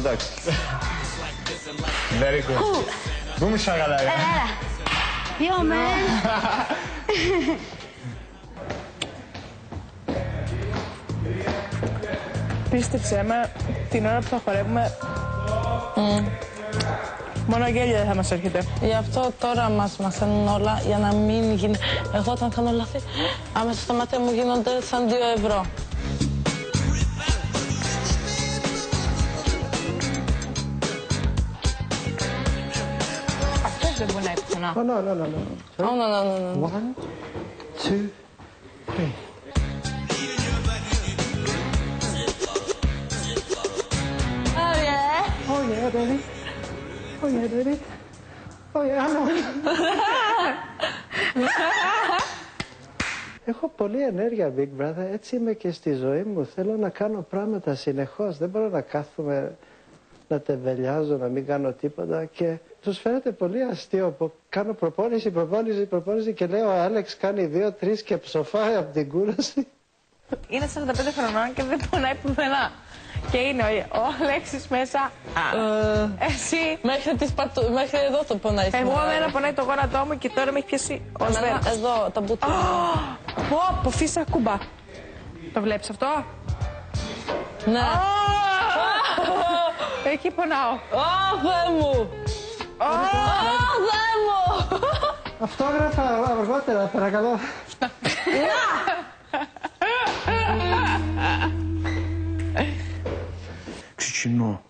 εντάξει. Very good. Πού μισό γαλάρι. Έλα, έλα. Yo, man. Πίστεψέ με, την ώρα που θα χορεύουμε, μόνο γέλιο δεν θα μας έρχεται. Γι' αυτό τώρα μας μαθαίνουν όλα για να μην γίνει. Εγώ όταν κάνω λάθη, άμεσα στα μάτια μου γίνονται σαν 2 ευρώ. Αυτές δεν μπορεί να είναι πουθενά. Oh, no, no, no, no. Oh, no, no, no, no. One, two, three. Oh, yeah. Oh, yeah, daddy. Oh, yeah, daddy. Oh, yeah, no. Έχω πολλή ενέργεια, Big Brother. Έτσι είμαι και στη ζωή μου. Θέλω να κάνω πράγματα συνεχώς. Δεν μπορώ να κάθομαι να τεβελιάζω, να μην κάνω τίποτα. Και τους φαίνεται πολύ αστείο που κάνω προπόνηση, προπόνηση, προπόνηση και λέω ο Άλεξ κάνει δύο-τρεις και ψοφάει από την κούραση. Είναι 45 χρονών και δεν πονάει πουθενά. Και είναι ο, ο Αλέξης μέσα. Ε, Εσύ. μέχρι, τις πατου... μέχρι εδώ το πονάει. Εγώ σήμερα. εμένα πονάει το γόνατό μου και τώρα με έχει πιάσει ο Εμένα Σβέρτας. Εδώ, τα μπουτια. Πω, πω, φύσα κούμπα. Το βλέπεις αυτό; Ναι. Equipa não. Oh, vamos! Oh, vamos! A fotógrafa, a vergota era para calor. Que no.